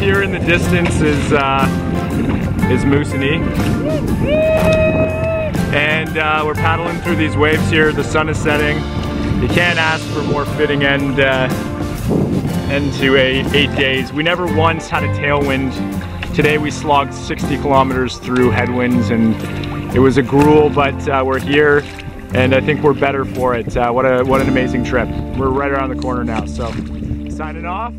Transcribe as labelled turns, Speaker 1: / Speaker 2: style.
Speaker 1: Here in the distance is uh, is Moosonee. And uh, we're paddling through these waves here. The sun is setting. You can't ask for more fitting end uh, end to a eight days. We never once had a tailwind. Today we slogged 60 kilometers through headwinds and it was a gruel, but uh, we're here and I think we're better for it. Uh, what a what an amazing trip. We're right around the corner now, so signing off.